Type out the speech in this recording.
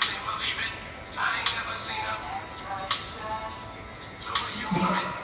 can't believe it. I ain't never seen a her. So you want it?